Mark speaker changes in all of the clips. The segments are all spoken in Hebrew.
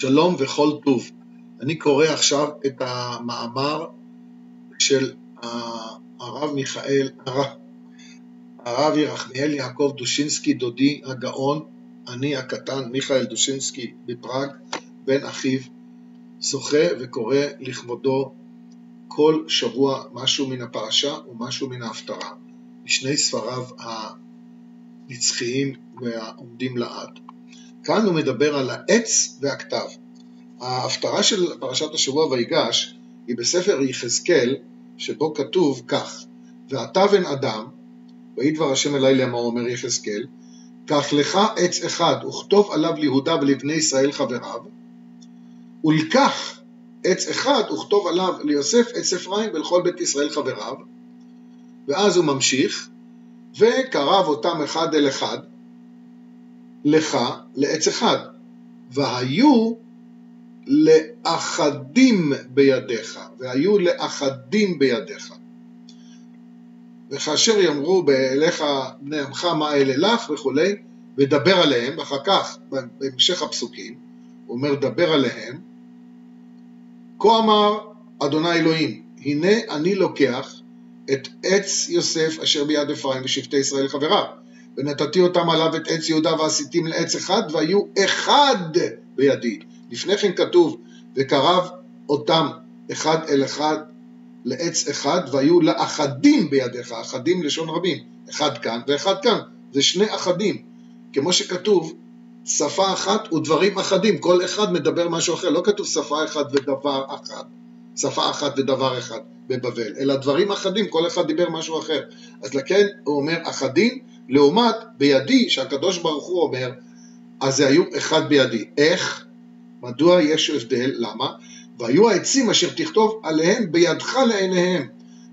Speaker 1: שלום וכל טוב. אני קורא עכשיו את המאמר של הרב מיכאל, הרב, הרב ירחמיאל יעקב דושינסקי, דודי הגאון, אני הקטן, מיכאל דושינסקי בפראג, בן אחיו, זוכה וקורא לכבודו כל שבוע משהו מן הפרשה ומשהו מן ההפטרה, בשני ספריו הנצחיים והעומדים לעד. כאן הוא מדבר על העץ והכתב. ההפטרה של פרשת השבוע ויגש היא בספר יחזקאל, שבו כתוב כך: ואתה בן אדם, ויהי דבר השם אלי לאמור אומר יחזקאל, קח לך עץ אחד וכתוב עליו ליהודה ולבני ישראל חבריו, ולקח עץ אחד וכתוב עליו ליוסף עץ אפרים ולכל בית ישראל חבריו, ואז הוא ממשיך, וקרב אותם אחד אל אחד, לך לעץ אחד, והיו לאחדים בידיך, והיו לאחדים בידיך. וכאשר יאמרו באליך בני עמך מה אלה לך וכולי, ודבר עליהם, ואחר כך בהמשך הפסוקים, הוא אומר דבר עליהם, כה אמר אדוני אלוהים, הנה אני לוקח את עץ יוסף אשר ביד אפרים ושבטי ישראל חבריו, ונתתי אותם עליו את עץ יהודה ועשיתים לעץ אחד, והיו אחד בידי. לפני כן כתוב, וקרב אותם אחד אל אחד לעץ אחד, והיו לאחדים בידיך, אחדים לשון רבים, אחד כאן ואחד כאן, זה שני אחדים, כמו שכתוב, שפה אחת ודברים אחדים, כל אחד מדבר משהו אחר, לא כתוב שפה אחת ודבר אחד, שפה אחת ודבר אחד בבבל, אלא דברים אחדים, כל אחד דיבר משהו אחר. אז לכן הוא אומר אחדים, לעומת בידי, שהקדוש ברוך הוא אומר, אז זה היו אחד בידי. איך? מדוע יש הבדל? למה? והיו העצים אשר תכתוב עליהם בידך לעיניהם,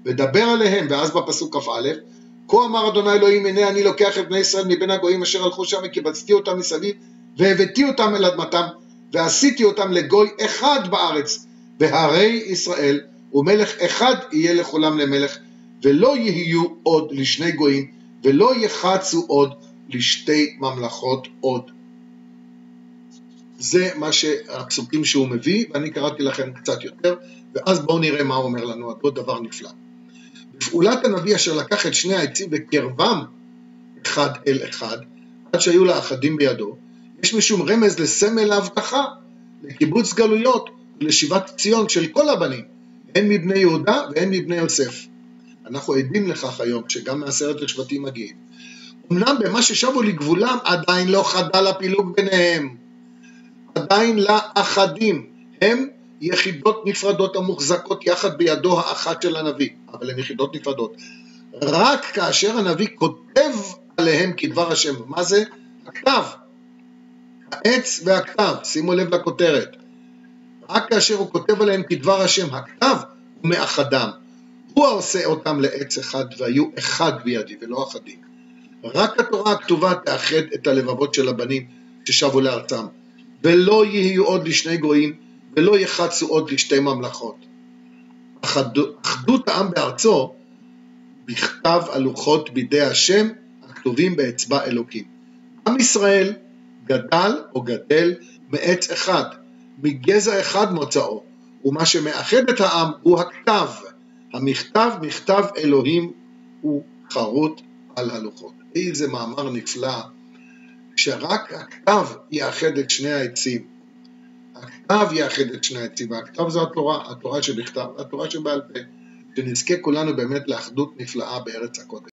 Speaker 1: ודבר עליהם, ואז בפסוק כ"א, כה אמר אדוני אלוהים, הנה אני לוקח את בני ישראל מבין הגויים אשר הלכו שם, וקיבצתי אותם מסביב, והבאתי אותם אל אדמתם, ועשיתי אותם לגוי אחד בארץ, בהרי ישראל, ומלך אחד יהיה לכולם למלך, ולא יהיו עוד לשני גויים, ולא יחצו עוד לשתי ממלכות עוד. זה מה שהפסוקים שהוא מביא, ואני קראתי לכם קצת יותר, ואז בואו נראה מה הוא אומר לנו, עוד דבר נפלא. בפעולת הנביא אשר לקח את שני העצים וקרבם אחד אל אחד, עד שהיו לאחדים בידו, יש משום רמז לסמל ההבטחה, לקיבוץ גלויות, לשיבת ציון של כל הבנים, הן מבני יהודה והן מבני יוסף. אנחנו עדים לכך היום, שגם מעשרת השבטים מגיעים. אמנם במה ששבו לגבולם עדיין לא חדל הפילוג ביניהם, עדיין לאחדים, הם יחידות נפרדות המוחזקות יחד בידו האחת של הנביא, אבל הן יחידות נפרדות. רק כאשר הנביא כותב עליהם כדבר השם, מה זה? הכתב, העץ והכתב, שימו לב לכותרת. רק כאשר הוא כותב עליהם כדבר השם, הכתב, הוא מאחדם. הוא עושה אותם לעץ אחד והיו אחד בידי ולא אחדים. רק התורה הכתובה תאחד את הלבבות של הבנים ששבו לארצם. ולא יהיו עוד לשני גויים, ולא יחצו עוד לשתי ממלכות. אחדות העם בארצו בכתב הלוחות בידי השם הכתובים באצבע אלוקים. עם ישראל גדל או גדל מעץ אחד, מגזע אחד מוצאו, ומה שמאחד את העם הוא הכתב. המכתב מכתב אלוהים הוא חרוט על הלוחות. איזה מאמר נפלא שרק הכתב יאחד את שני העצים. הכתב יאחד את שני העצים, והכתב זו התורה, התורה שבכתב, התורה שבעל פה, שנזכה כולנו באמת לאחדות נפלאה בארץ הקודש.